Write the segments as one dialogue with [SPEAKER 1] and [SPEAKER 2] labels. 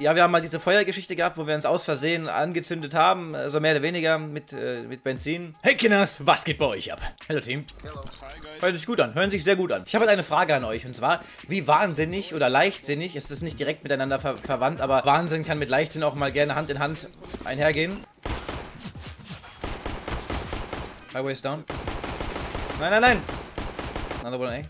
[SPEAKER 1] Ja, wir haben mal diese Feuergeschichte gehabt, wo wir uns aus Versehen angezündet haben, also mehr oder weniger mit, äh, mit Benzin.
[SPEAKER 2] Hey Kinders, was geht bei euch ab? Hallo Team.
[SPEAKER 1] Hört sich gut an, hören sich sehr gut an. Ich habe halt eine Frage an euch und zwar, wie wahnsinnig oder leichtsinnig, ist es nicht direkt miteinander ver verwandt, aber Wahnsinn kann mit Leichtsinn auch mal gerne Hand in Hand einhergehen. Highway is down. Nein, nein, nein! Another one, ey.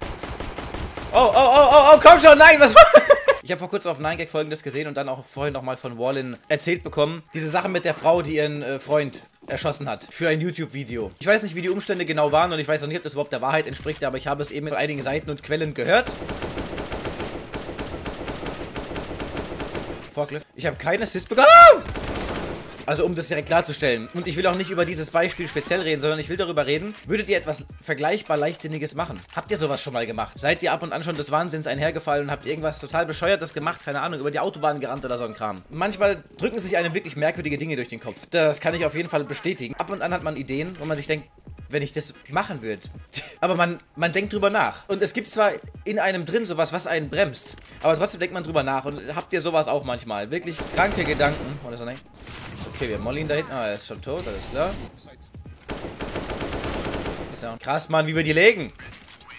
[SPEAKER 1] Oh, oh, oh, oh, oh, komm schon, nein, was war... Ich habe vor kurzem auf 9gag folgendes gesehen und dann auch vorhin nochmal von Wallin erzählt bekommen. Diese Sache mit der Frau, die ihren äh, Freund erschossen hat. Für ein YouTube-Video. Ich weiß nicht, wie die Umstände genau waren und ich weiß auch nicht, ob das überhaupt der Wahrheit entspricht, aber ich habe es eben von einigen Seiten und Quellen gehört. Forklift. Ich habe keinen Assist bekommen. Also um das direkt klarzustellen. Und ich will auch nicht über dieses Beispiel speziell reden, sondern ich will darüber reden, würdet ihr etwas vergleichbar Leichtsinniges machen? Habt ihr sowas schon mal gemacht? Seid ihr ab und an schon des Wahnsinns einhergefallen und habt irgendwas total Bescheuertes gemacht? Keine Ahnung, über die Autobahn gerannt oder so ein Kram. Manchmal drücken sich einem wirklich merkwürdige Dinge durch den Kopf. Das kann ich auf jeden Fall bestätigen. Ab und an hat man Ideen, wo man sich denkt, wenn ich das machen würde. Aber man, man denkt drüber nach. Und es gibt zwar in einem drin sowas, was einen bremst, aber trotzdem denkt man drüber nach. Und habt ihr sowas auch manchmal? Wirklich kranke Gedanken. Das ist nicht. Okay, wir haben Molly da hinten. Ah, er ist schon tot, alles klar. Ist ja krass, Mann, wie wir die legen.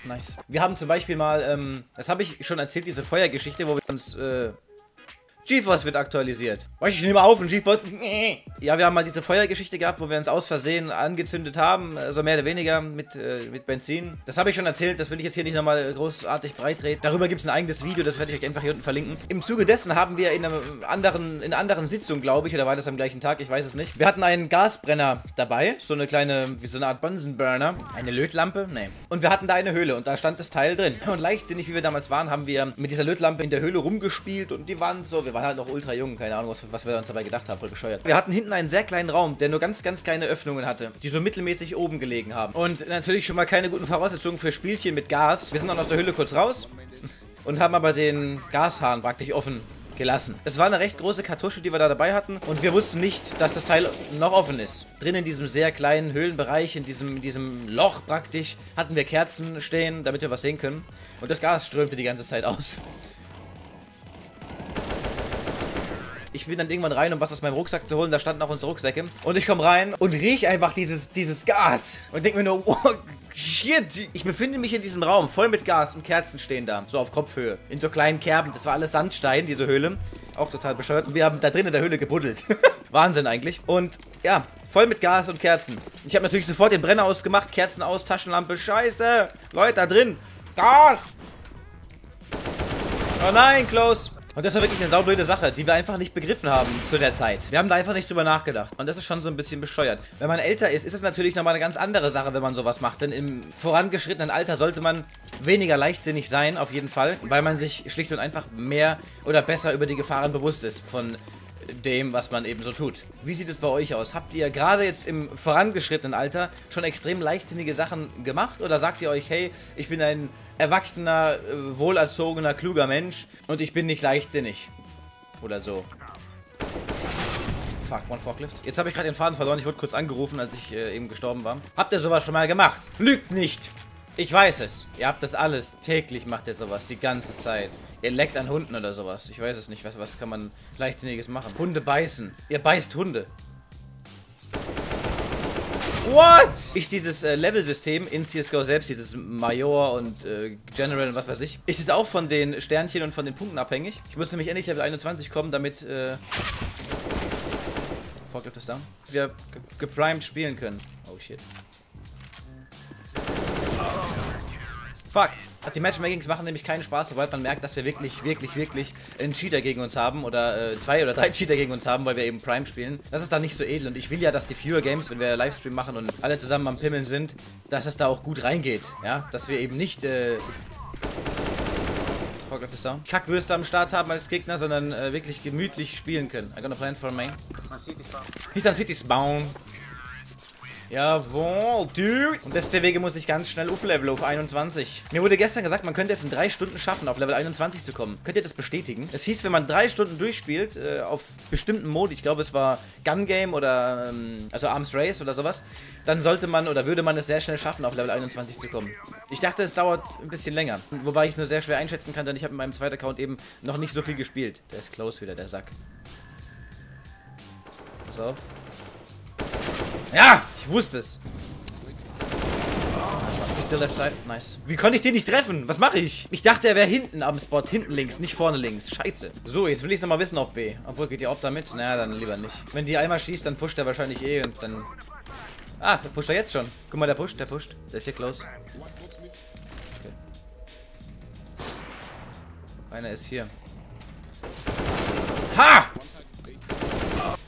[SPEAKER 1] Nice. Wir haben zum Beispiel mal, ähm, das habe ich schon erzählt, diese Feuergeschichte, wo wir uns, äh, GeForce wird aktualisiert. Ich nehme auf und GeForce. Ja, wir haben mal diese Feuergeschichte gehabt, wo wir uns aus Versehen angezündet haben, also mehr oder weniger mit, äh, mit Benzin. Das habe ich schon erzählt, das will ich jetzt hier nicht nochmal großartig breitreden. Darüber gibt es ein eigenes Video, das werde ich euch einfach hier unten verlinken. Im Zuge dessen haben wir in einer anderen, in einer anderen Sitzung, glaube ich, oder war das am gleichen Tag, ich weiß es nicht. Wir hatten einen Gasbrenner dabei, so eine kleine, wie so eine Art Bunsenburner. Eine Lötlampe? Nee. Und wir hatten da eine Höhle und da stand das Teil drin. Und leichtsinnig, wie wir damals waren, haben wir mit dieser Lötlampe in der Höhle rumgespielt und die waren so, wir waren halt noch ultra jung, keine Ahnung, was, was wir uns dabei gedacht haben, voll bescheuert. Wir hatten hinten einen sehr kleinen Raum, der nur ganz, ganz kleine Öffnungen hatte, die so mittelmäßig oben gelegen haben. Und natürlich schon mal keine guten Voraussetzungen für Spielchen mit Gas. Wir sind dann aus der Höhle kurz raus und haben aber den Gashahn praktisch offen gelassen. Es war eine recht große Kartusche, die wir da dabei hatten und wir wussten nicht, dass das Teil noch offen ist. Drin in diesem sehr kleinen Höhlenbereich, in diesem, in diesem Loch praktisch, hatten wir Kerzen stehen, damit wir was sehen können. Und das Gas strömte die ganze Zeit aus. Ich bin dann irgendwann rein, um was aus meinem Rucksack zu holen. Da standen auch unsere Rucksäcke. Und ich komme rein und rieche einfach dieses, dieses Gas. Und denke mir nur, oh, shit. Ich befinde mich in diesem Raum, voll mit Gas und Kerzen stehen da. So auf Kopfhöhe. In so kleinen Kerben. Das war alles Sandstein, diese Höhle. Auch total bescheuert. Und wir haben da drin in der Höhle gebuddelt. Wahnsinn eigentlich. Und ja, voll mit Gas und Kerzen. Ich habe natürlich sofort den Brenner ausgemacht. Kerzen aus, Taschenlampe. Scheiße. Leute, da drin. Gas. Oh nein, close. Und das war wirklich eine saublöde Sache, die wir einfach nicht begriffen haben zu der Zeit. Wir haben da einfach nicht drüber nachgedacht. Und das ist schon so ein bisschen bescheuert. Wenn man älter ist, ist es natürlich nochmal eine ganz andere Sache, wenn man sowas macht. Denn im vorangeschrittenen Alter sollte man weniger leichtsinnig sein, auf jeden Fall. Weil man sich schlicht und einfach mehr oder besser über die Gefahren bewusst ist von dem, was man eben so tut. Wie sieht es bei euch aus? Habt ihr gerade jetzt im vorangeschrittenen Alter schon extrem leichtsinnige Sachen gemacht? Oder sagt ihr euch, hey, ich bin ein erwachsener, äh, wohlerzogener, kluger Mensch und ich bin nicht leichtsinnig? Oder so. Fuck, One Forklift. Jetzt habe ich gerade den Faden verloren. Ich wurde kurz angerufen, als ich äh, eben gestorben war. Habt ihr sowas schon mal gemacht? Lügt nicht! Ich weiß es. Ihr habt das alles. Täglich macht ihr sowas. Die ganze Zeit. Ihr leckt an Hunden oder sowas. Ich weiß es nicht. Was, was kann man leichtsinniges machen? Hunde beißen. Ihr beißt Hunde. What? Ist dieses äh, Level-System in CSGO selbst, dieses Major und äh, General und was weiß ich, ist es auch von den Sternchen und von den Punkten abhängig? Ich muss nämlich endlich Level 21 kommen, damit äh, Forklift ist down. Wir geprimed spielen können. Oh shit. Fuck. Die Matchmakings machen nämlich keinen Spaß, sobald man merkt, dass wir wirklich, wirklich, wirklich einen Cheater gegen uns haben oder äh, zwei oder drei Cheater gegen uns haben, weil wir eben Prime spielen. Das ist dann nicht so edel und ich will ja, dass die Viewer Games, wenn wir Livestream machen und alle zusammen am Pimmeln sind, dass es da auch gut reingeht, ja, dass wir eben nicht äh, Kackwürste am Start haben als Gegner, sondern äh, wirklich gemütlich spielen können. I'm gonna plan for a main. He's on City spawn. Jawohl, dude. Und deswegen muss ich ganz schnell aufleveln auf 21. Mir wurde gestern gesagt, man könnte es in drei Stunden schaffen, auf Level 21 zu kommen. Könnt ihr das bestätigen? Es hieß, wenn man drei Stunden durchspielt, äh, auf bestimmten Modi, ich glaube es war Gun Game oder, ähm, also Arms Race oder sowas, dann sollte man oder würde man es sehr schnell schaffen, auf Level 21 zu kommen. Ich dachte, es dauert ein bisschen länger. Wobei ich es nur sehr schwer einschätzen kann, denn ich habe mit meinem zweiten Account eben noch nicht so viel gespielt. Der ist close wieder, der Sack. Auf. Ja, ich wusste es. Ist der Left Side? Nice. Wie konnte ich den nicht treffen? Was mache ich? Ich dachte, er wäre hinten am Spot. Hinten links, nicht vorne links. Scheiße. So, jetzt will ich es nochmal wissen auf B. Obwohl, geht die Op damit? Naja, dann lieber nicht. Wenn die einmal schießt, dann pusht er wahrscheinlich eh und dann... Ah, pusht er jetzt schon. Guck mal, der pusht, der pusht. Der ist hier close. Okay. Einer ist hier. Ha!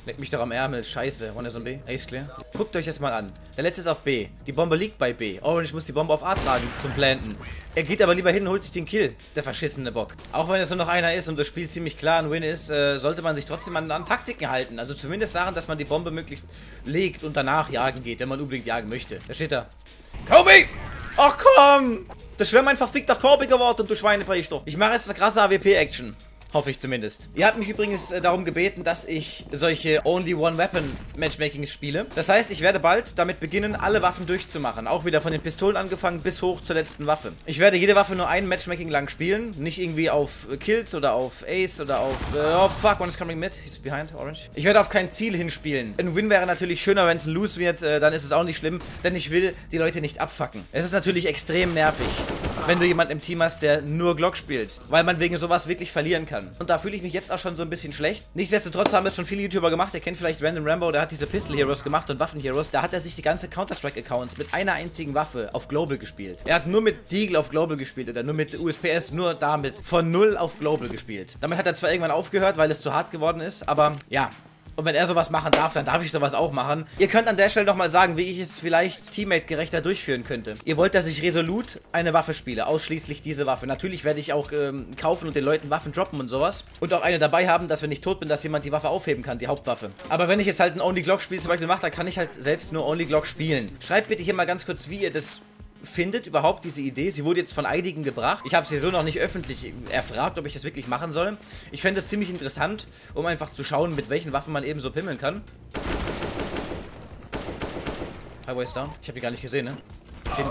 [SPEAKER 1] Leck mich doch am Ärmel. Scheiße. One is on B. Ace clear. Guckt euch das mal an. Der letzte ist auf B. Die Bombe liegt bei B. Ich muss die Bombe auf A tragen zum Planten. Er geht aber lieber hin und holt sich den Kill. Der verschissene Bock. Auch wenn es nur noch einer ist und das Spiel ziemlich klar ein Win ist, äh, sollte man sich trotzdem an, an, Taktiken halten. Also zumindest daran, dass man die Bombe möglichst legt und danach jagen geht, wenn man unbedingt jagen möchte. Da steht da. Kobe! Ach komm! Das wäre mein verfickter Kobe geworden, du Schweinepriester. Ich mache jetzt eine krasse AWP-Action. Hoffe ich zumindest. Ihr habt mich übrigens äh, darum gebeten, dass ich solche Only One Weapon Matchmakings spiele. Das heißt, ich werde bald damit beginnen, alle Waffen durchzumachen. Auch wieder von den Pistolen angefangen bis hoch zur letzten Waffe. Ich werde jede Waffe nur ein Matchmaking lang spielen. Nicht irgendwie auf Kills oder auf Ace oder auf... Äh, oh fuck, one is coming mid. He's behind, orange. Ich werde auf kein Ziel hinspielen. Ein Win wäre natürlich schöner, wenn es ein Lose wird. Äh, dann ist es auch nicht schlimm. Denn ich will die Leute nicht abfacken. Es ist natürlich extrem nervig, wenn du jemanden im Team hast, der nur Glock spielt. Weil man wegen sowas wirklich verlieren kann. Und da fühle ich mich jetzt auch schon so ein bisschen schlecht. Nichtsdestotrotz haben es schon viele YouTuber gemacht. Ihr kennt vielleicht Random Rambo, der hat diese Pistol Heroes gemacht und Waffen Heroes. Da hat er sich die ganze Counter-Strike-Accounts mit einer einzigen Waffe auf Global gespielt. Er hat nur mit Deagle auf Global gespielt oder nur mit USPS, nur damit von null auf Global gespielt. Damit hat er zwar irgendwann aufgehört, weil es zu hart geworden ist, aber ja, und wenn er sowas machen darf, dann darf ich sowas auch machen. Ihr könnt an der Stelle nochmal sagen, wie ich es vielleicht teammate-gerechter durchführen könnte. Ihr wollt, dass ich resolut eine Waffe spiele. Ausschließlich diese Waffe. Natürlich werde ich auch ähm, kaufen und den Leuten Waffen droppen und sowas. Und auch eine dabei haben, dass wenn ich tot bin, dass jemand die Waffe aufheben kann, die Hauptwaffe. Aber wenn ich jetzt halt ein Only Glock-Spiel zum Beispiel mache, dann kann ich halt selbst nur Only Glock spielen. Schreibt bitte hier mal ganz kurz, wie ihr das findet überhaupt diese Idee. Sie wurde jetzt von einigen gebracht. Ich habe sie so noch nicht öffentlich erfragt, ob ich das wirklich machen soll. Ich fände es ziemlich interessant, um einfach zu schauen, mit welchen Waffen man eben so pimmeln kann. Highway's down. Ich habe die gar nicht gesehen, ne? Den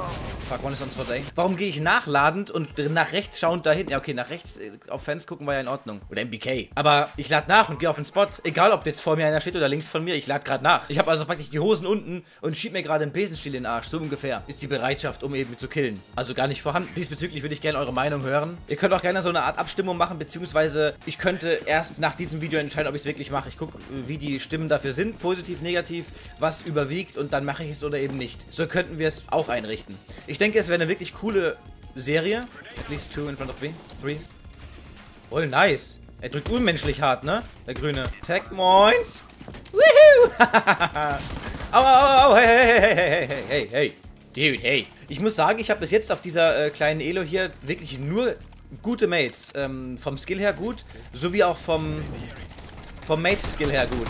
[SPEAKER 1] Fuck, one is on A. Warum gehe ich nachladend und nach rechts schauend dahin? Ja, okay, nach rechts äh, auf Fans gucken war ja in Ordnung. Oder MBK. Aber ich lade nach und gehe auf den Spot. Egal, ob jetzt vor mir einer steht oder links von mir, ich lade gerade nach. Ich habe also praktisch die Hosen unten und schieb mir gerade einen Besenstiel in den Arsch. So ungefähr ist die Bereitschaft, um eben zu killen. Also gar nicht vorhanden. Diesbezüglich würde ich gerne eure Meinung hören. Ihr könnt auch gerne so eine Art Abstimmung machen, beziehungsweise ich könnte erst nach diesem Video entscheiden, ob ich es wirklich mache. Ich gucke, wie die Stimmen dafür sind. Positiv, negativ, was überwiegt und dann mache ich es oder eben nicht. So könnten wir es auch einrichten. Ich denke, es wäre eine wirklich coole Serie. At least two in front of me. Three. Oh, nice. Er drückt unmenschlich hart, ne? Der Grüne. Tag Moins. Woohoo! au, au, au, hey, hey, hey, hey, hey, hey, hey. Dude, hey. Ich muss sagen, ich habe bis jetzt auf dieser äh, kleinen Elo hier wirklich nur gute Mates. Ähm, vom Skill her gut, sowie auch vom, vom Mate-Skill her gut.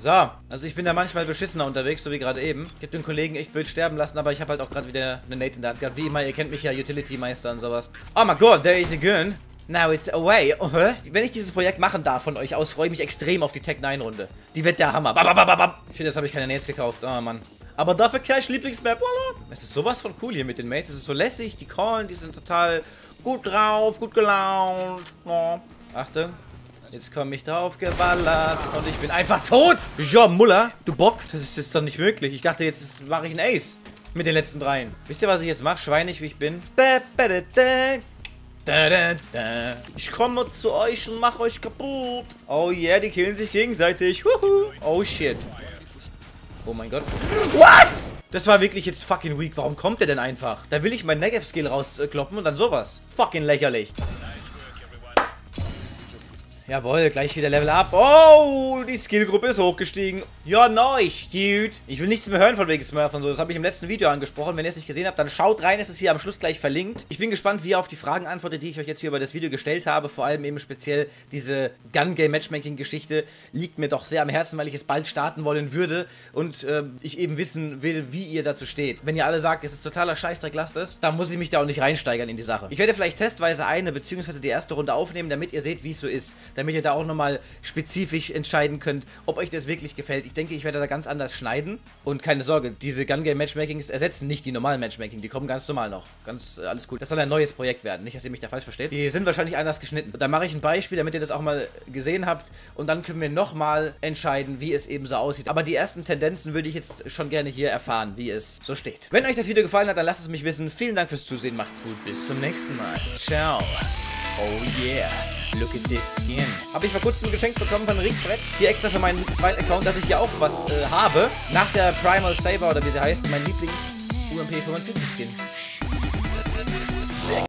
[SPEAKER 1] So, also ich bin da manchmal beschissener unterwegs, so wie gerade eben. Ich habe den Kollegen echt blöd sterben lassen, aber ich habe halt auch gerade wieder eine Nate in der Hand gehabt. Wie immer, ihr kennt mich ja, Utility-Meister und sowas. Oh my god, there is a gun. Now it's away. Uh -huh. Wenn ich dieses Projekt machen darf von euch aus, freue ich mich extrem auf die Tech 9 Runde. Die wird der Hammer. Bababababab. Shit, jetzt habe ich keine Nates gekauft. Oh Mann. Aber dafür Cash Lieblingsmap. Voila. Es ist sowas von cool hier mit den Mates. Es ist so lässig. Die callen, die sind total gut drauf, gut gelaunt. Oh. Achtung. Jetzt komme ich drauf geballert und ich bin einfach tot. Ja, Muller, du Bock. Das ist jetzt doch nicht möglich. Ich dachte, jetzt mache ich einen Ace mit den letzten dreien. Wisst ihr, was ich jetzt mache? Schweinig, wie ich bin. Ich komme zu euch und mache euch kaputt. Oh yeah, die killen sich gegenseitig. Oh shit. Oh mein Gott. Was? Das war wirklich jetzt fucking weak. Warum kommt der denn einfach? Da will ich mein Negev-Skill rauskloppen und dann sowas. Fucking lächerlich. Jawohl, gleich wieder Level Up. Oh, die Skillgruppe ist hochgestiegen. Ja, nice, dude. Ich will nichts mehr hören von wegen Smurf und so. Das habe ich im letzten Video angesprochen. Wenn ihr es nicht gesehen habt, dann schaut rein. Es ist hier am Schluss gleich verlinkt. Ich bin gespannt, wie ihr auf die Fragen antwortet, die ich euch jetzt hier über das Video gestellt habe. Vor allem eben speziell diese Gun-Game-Matchmaking-Geschichte liegt mir doch sehr am Herzen, weil ich es bald starten wollen würde und äh, ich eben wissen will, wie ihr dazu steht. Wenn ihr alle sagt, es ist totaler Scheißdreck, lasst es, dann muss ich mich da auch nicht reinsteigern in die Sache. Ich werde vielleicht testweise eine bzw. die erste Runde aufnehmen, damit ihr seht, wie es so ist. Damit ihr da auch nochmal spezifisch entscheiden könnt, ob euch das wirklich gefällt. Ich denke, ich werde da ganz anders schneiden. Und keine Sorge, diese Gun-Game-Matchmakings ersetzen nicht die normalen Matchmaking. Die kommen ganz normal noch. Ganz äh, alles cool. Das soll ein neues Projekt werden. Nicht, dass ihr mich da falsch versteht. Die sind wahrscheinlich anders geschnitten. Da mache ich ein Beispiel, damit ihr das auch mal gesehen habt. Und dann können wir nochmal entscheiden, wie es eben so aussieht. Aber die ersten Tendenzen würde ich jetzt schon gerne hier erfahren, wie es so steht. Wenn euch das Video gefallen hat, dann lasst es mich wissen. Vielen Dank fürs Zusehen. Macht's gut. Bis zum nächsten Mal. Ciao. Oh yeah. Look at this skin. Habe ich vor kurzem geschenkt bekommen von Rick Brett. Hier extra für meinen zweiten Account, dass ich hier auch was äh, habe. Nach der Primal Saber oder wie sie heißt, mein Lieblings UMP 45 Skin.